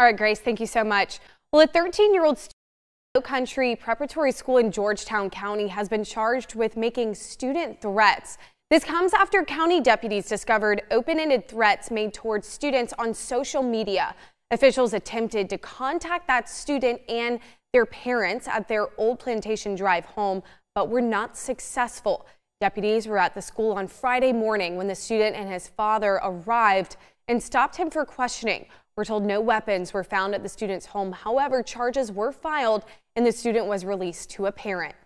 All right, Grace, thank you so much. Well, a 13 year old student at Country Preparatory School in Georgetown County has been charged with making student threats. This comes after county deputies discovered open ended threats made towards students on social media. Officials attempted to contact that student and their parents at their old plantation drive home, but were not successful. Deputies were at the school on Friday morning when the student and his father arrived and stopped him for questioning. We're told no weapons were found at the student's home. However, charges were filed and the student was released to a parent.